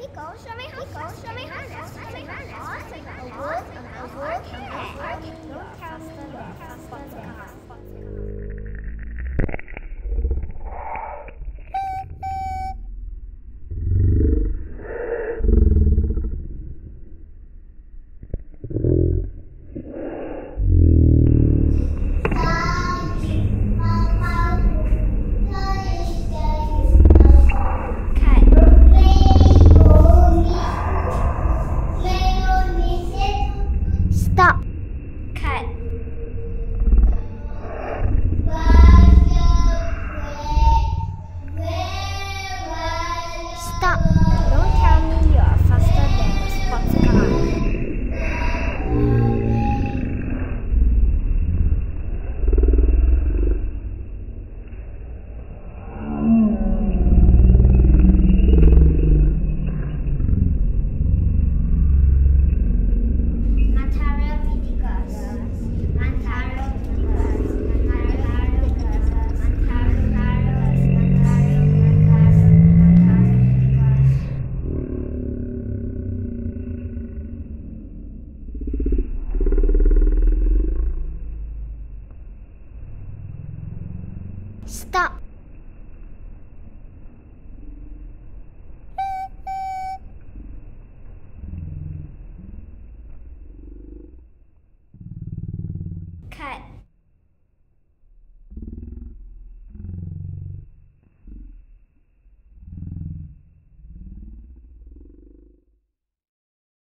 Pickle, show me how sauce, show me how sauce, show me how sauce. した。